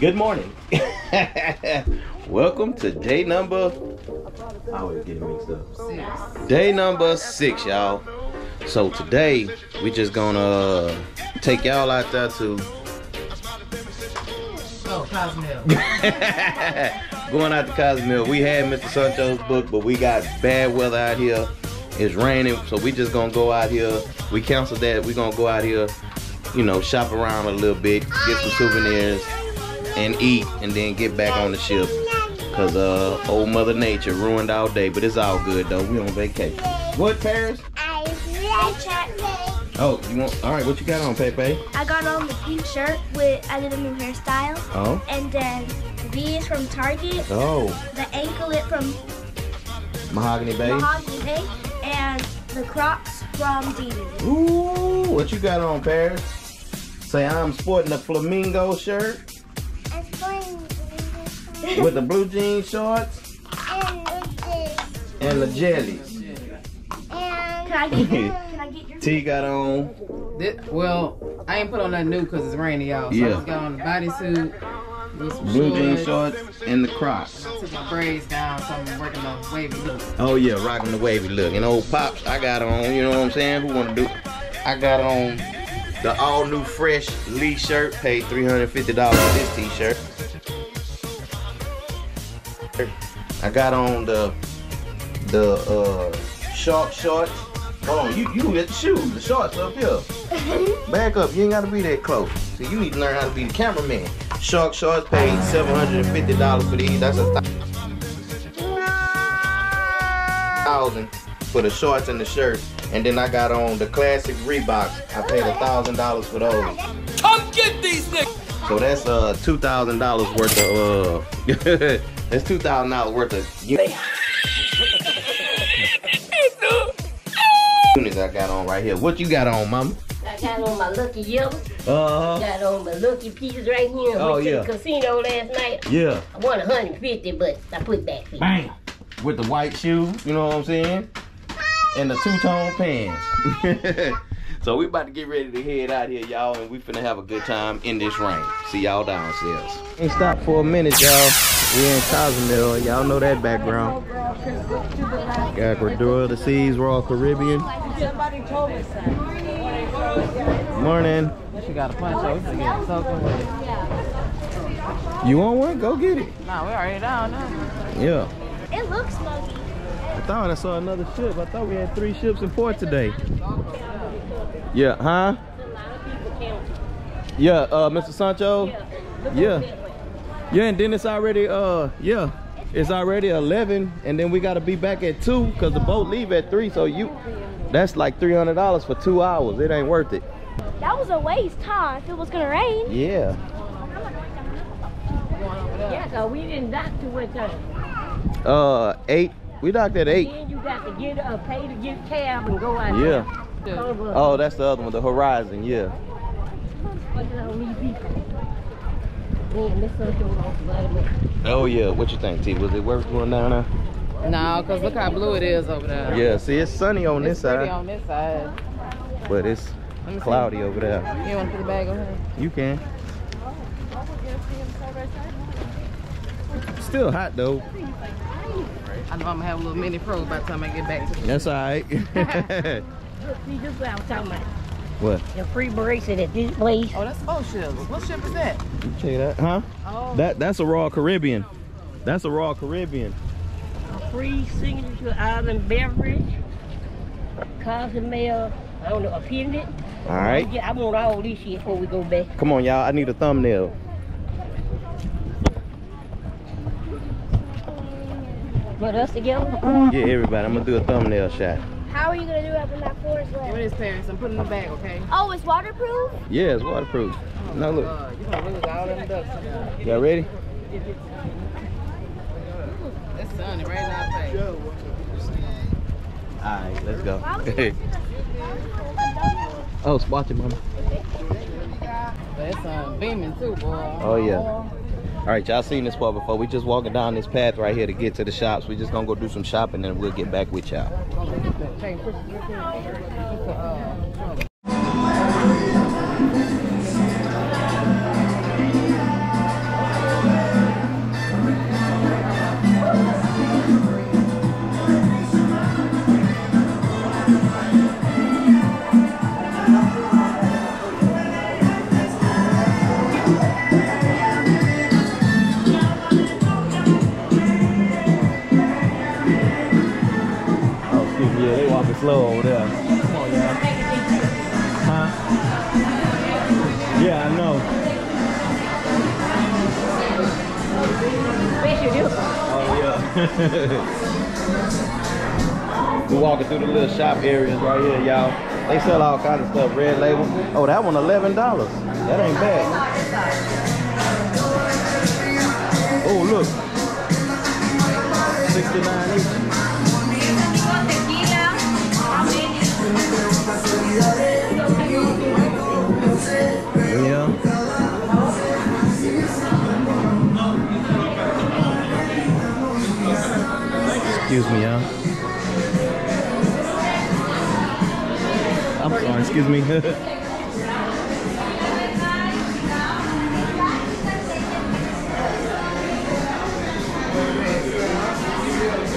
Good morning. Welcome to day number. I always get it mixed up. Day number six, y'all. So today we just gonna uh, take y'all out there to Oh, going out to Cozumel. We had Mr. Sancho's book, but we got bad weather out here. It's raining, so we just gonna go out here. We canceled that. We gonna go out here, you know, shop around a little bit, get some souvenirs, and eat, and then get back on the ship. Cause uh, old Mother Nature ruined all day, but it's all good though. We on vacation. What Paris? I like. Oh, you want? All right, what you got on, Pepe? I got on the pink shirt with I did a new hairstyle, Oh, and then these from Target, oh, the anklet from Mahogany Bay. Mahogany Bay, and the Crocs from Didi. Ooh, what you got on, Paris? Say I'm sporting a flamingo shirt with the blue jean shorts and the jellies. Can I get your, can I get your T got on. Thi- well, I ain't put on nothing new because it's rainy, y'all. So Yeah. I just got on the bodysuit, with some Blue jean shorts. shorts and the Crocs. Took my braids down, so I'm working on wavy look. Oh yeah, rocking the wavy look. And old pops, I got on. You know what I'm saying? Who wanna do? I got on the all new fresh Lee shirt. Paid three hundred fifty dollars for this T-shirt. I got on the the uh short shorts. Hold on, you you get the shoes, the shorts up here. Back up, you ain't gotta be that close. So you need to learn how to be the cameraman. Shark shorts paid seven hundred and fifty dollars for these. That's a thousand for the shorts and the shirt. And then I got on the classic Reeboks. I paid a thousand dollars for those. Come get these niggas! So that's uh two thousand dollars worth of uh that's two thousand dollars worth of units I got on right here. What you got on, mama? I got on my lucky yellow. Uh huh. Got on my lucky pieces right here. Oh, Went yeah. to the casino last night. yeah. I won 150, but I put back 50. Bam. With the white shoes, you know what I'm saying? And the two-tone pants. so we about to get ready to head out here, y'all, and we finna have a good time in this rain. See y'all downstairs. Ain't stop for a minute, y'all. We in Cozumel. Y'all know that background. Got Grandeur of, the Seas, Royal Caribbean. Morning. She got a punch out. We finna get soaking with it. You want one? Go get it. Nah, we already down now. Yeah. It looks smoky. I thought I saw another ship. I thought we had three ships in port today. Yeah, huh? Yeah, uh, Mr. Sancho. Yeah. Yeah, and then it's already uh, yeah, it's already 11, and then we gotta be back at two because the boat leave at three. So you, that's like $300 for two hours. It ain't worth it. That was a waste, huh? If it was gonna rain. Yeah. Yeah, cause we didn't dock to what time. Uh, eight. We docked at eight. Then you got to get uh, pay to get cab and go out Yeah. there. Oh, that's the other one, the Horizon. Yeah. fucking all these people. Man, this something off the bottom. Oh yeah. What you think, T? Was it worth going down there? No, because look how blue it is over there. Yeah. See, it's sunny on this It's pretty side. on this side. but it's me see. cloudy over there. You want to put the bag on here? You can. Still hot though. I know I'm going to have a little mini froze by the time I get back to the That's all right. Look, see, this is what I was talking about. what? The free bracelet at this place. Oh, that's oh, boat ships. What ship is that? Check that, huh? Oh, That that's a Royal Caribbean. That's a Royal Caribbean. A free signature island beverage. Cozumel, I don't know, a pendant. All right. Yeah, I want all this shit before we go back. Come on, y'all. I need a thumbnail. Put us together. Yeah, everybody. I'm gonna do a thumbnail shot. How are you gonna do it when that floor is give me wet? this, parents. I'm putting in the bag, okay? Oh, it's waterproof? Yeah, it's waterproof. Now look. Uh, you're going to lose all them ducks. Y'all ready? It's sunny right in our face. All right, let's go. oh, spot it, mama. But it's um, beaming too, boy. Oh yeah. All right, y'all seen this spot before. We just walking down this path right here to get to the shops. We just gonna go do some shopping and we'll get back with y'all. Areas right here, y'all. They sell all kinds of stuff. Red label. Oh, that one eleven dollars. That ain't bad. Oh look. Sixty nine each. Yeah. Excuse me, y'all. I'm sorry, excuse me.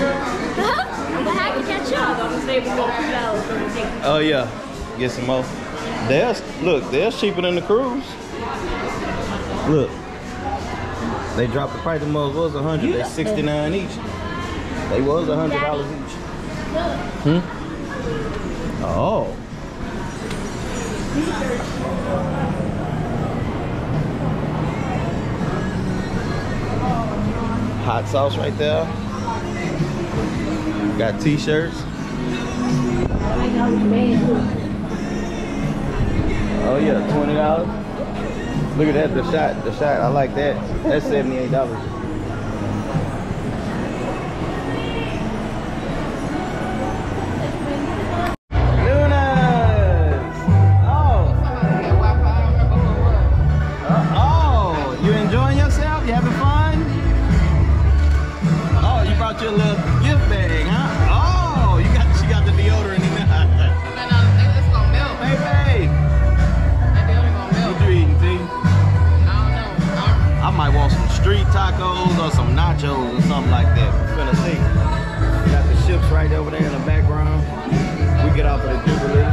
But how can catch up? I'm gonna say we go two dollars so we take oh yeah, get some more. They're look, they're cheaper than the cruise. Look, they dropped the price. The most was a hundred. They're sixty nine each. They was a hundred dollars each. Hmm. Oh. Hot sauce right there. Got t-shirts. Oh yeah, $20. Look at that, the shot, the shot, I like that. That's $78. Street tacos or some nachos or something like that. We're gonna see. Got the ships right over there in the background. We get off of the Jubilee.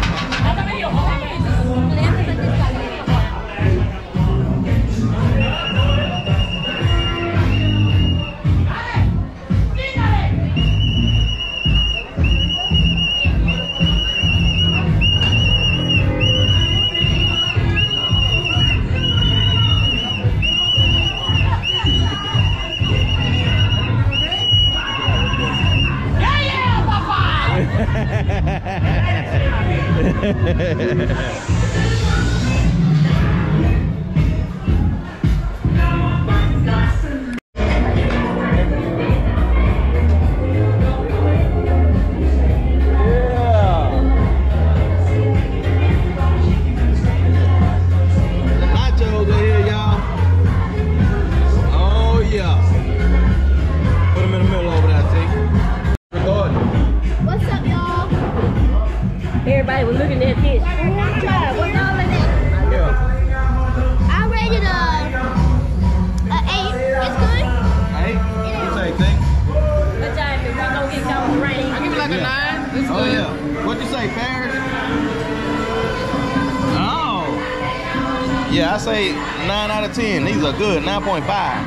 Yeah, I say nine out of ten. These are good. Nine point five.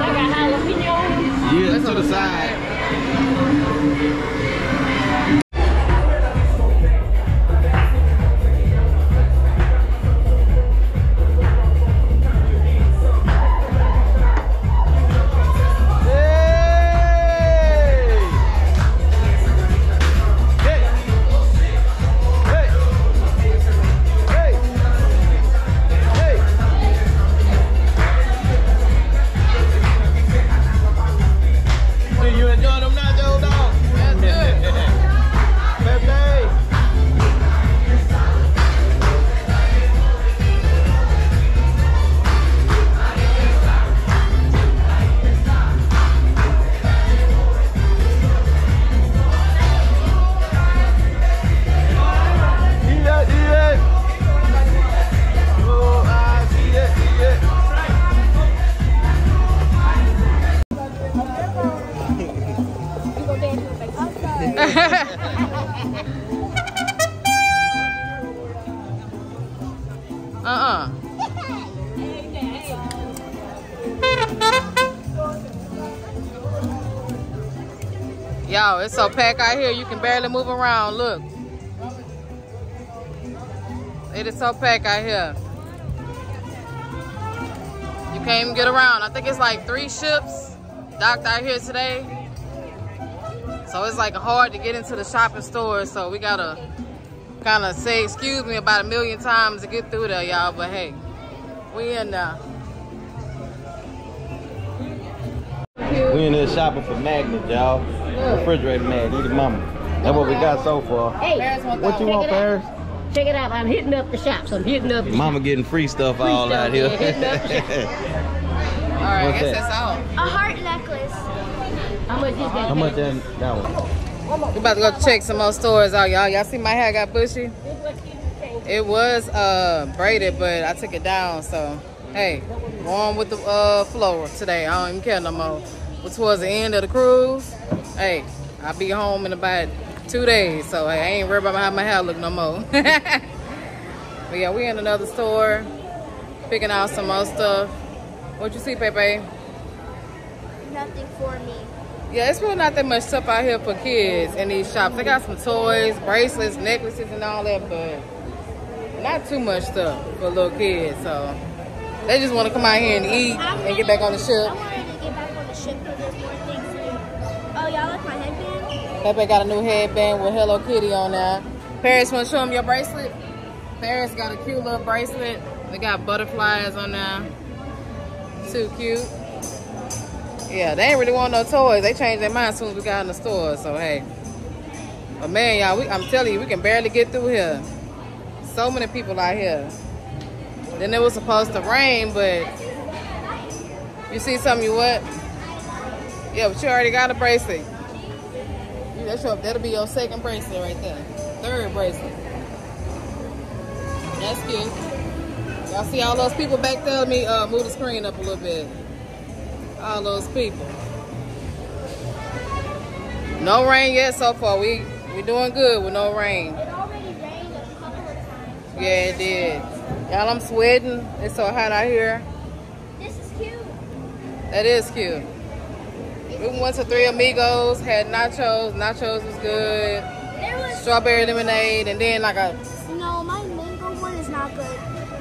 I got jalapeno. Yeah, That's to on the the side. Uh-uh. Yo, it's so packed out here, you can barely move around, look. It is so packed out here. You can't even get around. I think it's like three ships docked out here today. So it's like hard to get into the shopping stores. So we gotta kind of say excuse me about a million times to get through there, y'all. But hey, we in there. We in there shopping for magnets, y'all. Refrigerator magnet, eat it mama. That's what we got so far. Hey, What you want, Check. Paris? check it out. I'm hitting up the shops. I'm hitting up. The Mama getting free stuff Free all stuff, out here. yeah, hitting up the All right, I What's guess that? that's all. A heart necklace. How much is that? How much that, that one? We about to go check some more stores out, y'all. Y'all see my hair got bushy? It was uh braided, but I took it down. So, hey, going with the uh flow today. I don't even care no more. But towards the end of the cruise, hey, I'll be home in about two days. So, hey, I ain't worried about how my hair look no more. but yeah, we in another store, picking out some more stuff. What you see, Pepe? Nothing for me. Yeah, it's really not that much stuff out here for kids in these shops. They got some toys, bracelets, necklaces, and all that, but not too much stuff for little kids. So they just want to come out here and eat and get back on the I ship. wanted to get back on the ship because there's more things to do. Oh, y'all like my headband? Pepe got a new headband with Hello Kitty on there. Paris, want to show them your bracelet? Paris got a cute little bracelet. They got butterflies on there. Too cute. Yeah, they ain't really want no toys. They changed their mind as soon as we got in the store. So hey, but man, y'all, we, I'm telling you, we can barely get through here. So many people out here. Then it was supposed to rain, but you see something you what? Yeah, but you already got a bracelet. That's your, that'll be your second bracelet right there. Third bracelet. That's good. Y'all see all those people back there? Let me uh, move the screen up a little bit. All those people. No rain yet so far. We we doing good with no rain. It already rained a couple of times. Yeah, it did. Y'all, I'm sweating. It's so hot out here. This is cute. That is cute. We went to Three Amigos, had nachos. Nachos was good. Was Strawberry lemonade, and then like a no, my mango one is not good.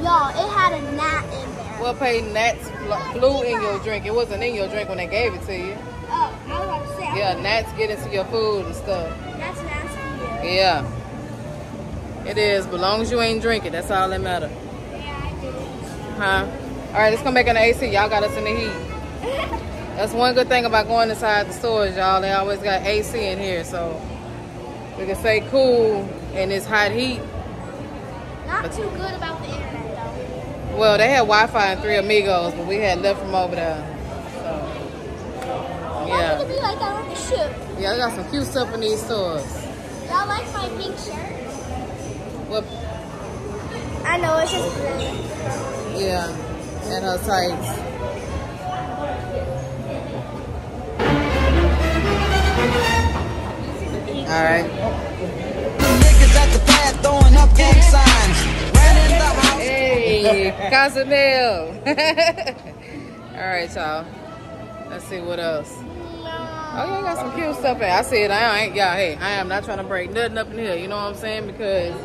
Y'all, it had a gnat in well paid gnats fl- flew in your drink. It wasn't in your drink when they gave it to you. Oh, I was about to say. Yeah, gnats get into your food and stuff. That's nasty. dude. Yeah. It is, but long as you ain't drinking, that's all that matter. Yeah, I did. Huh? All right, let's come back in the AC. Y'all got us in the heat. That's one good thing about going inside the stores, y'all. They always got AC in here, so we can stay cool in this hot heat. Not too good about the though. Well, they had Wi-Fi and Three Amigos, but we had left from over there. So, Why would yeah. it be like that on the ship? Yeah, I got some cute stuff in these stores. Y'all like my pink shirt? Well, I know it's just blue. yeah, and her tights. All right. Niggas at the pad throwing up gang signs. Hey, Casanel. All right, y'all. Let's see what else. Oh, yeah, I got some cute stuff in. I said I ain't, yeah, hey, I am not trying to break nothing up in here. You know what I'm saying? Because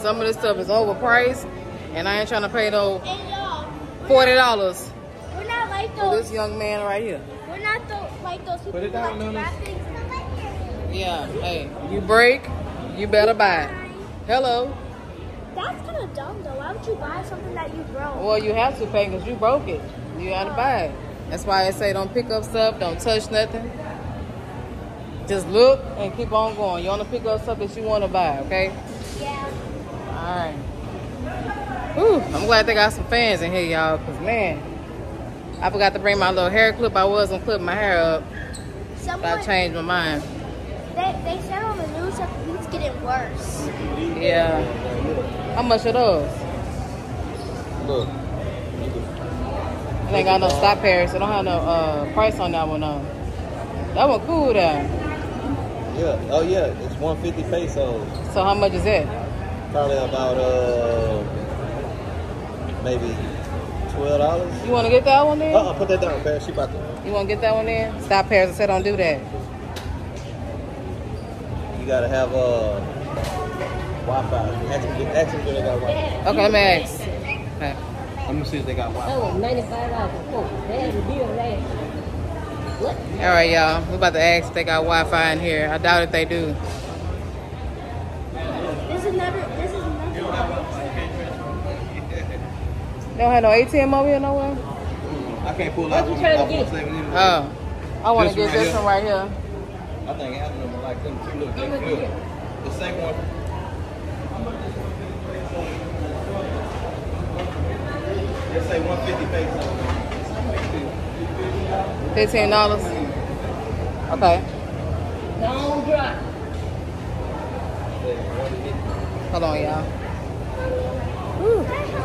some of this stuff is overpriced, and I ain't trying to pay no And y'all, forty dollars we're not like for this young man right here. We're not those, like those people it who down, like to things. Yeah, hey, you break, you better buy it. Hello. That's kind of dumb though. Why would you buy something that you broke? Well, you have to pay because you broke it. You gotta oh. buy it. That's why I say don't pick up stuff, don't touch nothing. Just look and keep on going. You want to pick up stuff that you want to buy, okay? Yeah. All right. Whew, I'm glad they got some fans in here, y'all, because man, I forgot to bring my little hair clip. I was gonna clip my hair up, but Someone I changed my mind. they, they said on the news that it's getting worse. Yeah. How much are those? Look. It ain't got no stop Paris. It don't have no uh, price on that one though. That one cool though. Yeah. Oh yeah. It's 150 pesos. So how much is it? Probably about uh maybe twelve dollars. You want to get that one then? Uh uh put that down, Paris. She about to. You want to get that one then? Stop Paris. I said don't do that. You gotta have uh Wi-Fi. Ask them, ask them if they got Wi-Fi. Okay, let me ask. Okay. Let me see if they got That Wi-Fi. was ninety-five dollars for four. They had a deal last. What? All right, y'all. We're about to ask if they got Wi-Fi in here. I doubt if they do. This is never. This is never. They don't have no ATM over here nowhere. Hmm, I can't pull out. What out you trying to get? Oh, I want to get right this here? one right here. I think half of them like them two Look, they good. The same one. Let's say 150 pesos. Fifteen dollars. Okay. Don't drop. Hold on, y'all.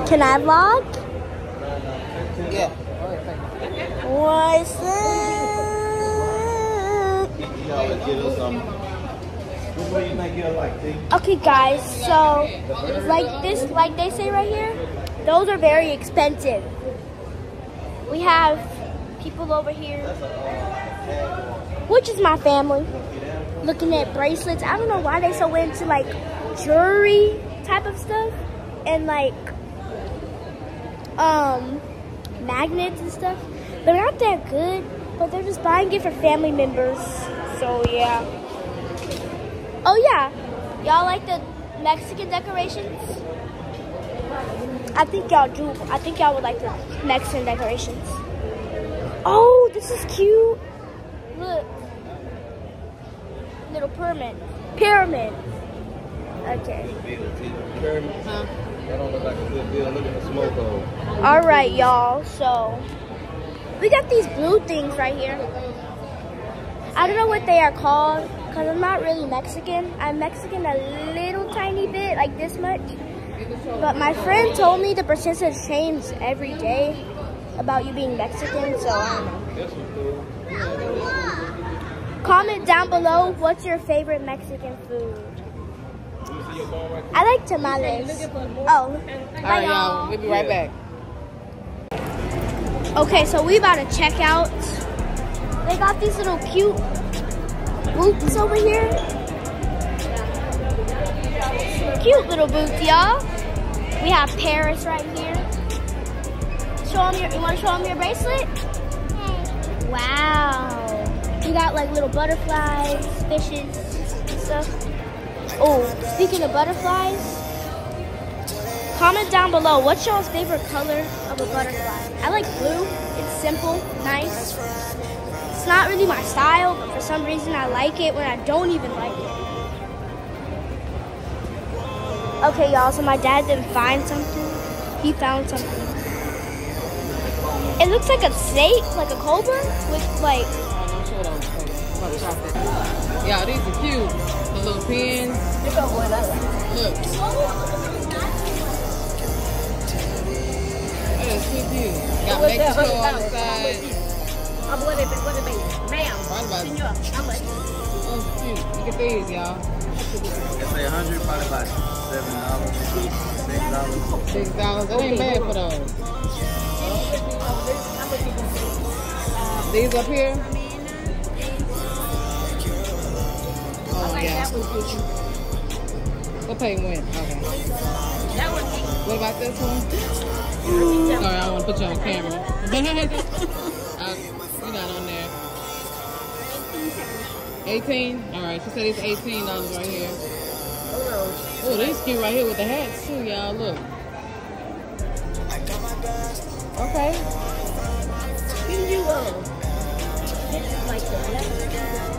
Can I vlog? Yeah. What's up? You always get us some. What do you think you're like, T? Okay, guys. So, like this, like they say right here, those are very expensive. We have people over here, which is my family, looking at bracelets. I don't know why they so into like jewelry type of stuff and like um magnets and stuff. They're not that good, but they're just buying it for family members. So yeah. Oh yeah, y'all like the Mexican decorations? I think y'all do. I think y'all would like the Mexican decorations. Oh, this is cute. Look, little pyramid. Pyramid. Okay. Huh? That don't look like a good bill. Look at the smoke hole. All right, y'all. So we got these blue things right here. I don't know what they are called because I'm not really Mexican. I'm Mexican a little tiny bit, like this much. But my friend told me the percentage change every day about you being Mexican, so I don't know. This one cool. Comment down below what's your favorite Mexican food. Let me see your phone right I like tamales. Oh, right, y'all. We'll be right back. Okay, so we about to check out. They got these little cute boots over here. Cute little boots, y'all. We have Paris right here. Show them your. You want to show them your bracelet? Wow. You got like little butterflies, fishes, stuff. Oh, speaking of butterflies, Comment down below what's y'all's favorite color of a butterfly. I like blue. It's simple, nice. It's not really my style, but for some reason I like it when I don't even like it. Okay, y'all, so my dad didn't find something. He found something. It looks like a snake, like a cobra, with like, Yeah, these are cute. The little pins. Look. That is too cute. Got? Mexico on the side. I'm what it be, what it. Ma'am. Right about it. Senor, how much? Oh, cute. Look at these, y'all. Let's say 100, probably about seven dollars, six dollars. Six dollars. That ain't bad for those. These up here. Oh yeah. What pay when? Okay. What about this one? Sorry, I don't want to put you on camera. 18? Alright, she said it's $18 right here. Oh, these cute right here with the hats too, y'all. Look. Okay. You, uh, this is like the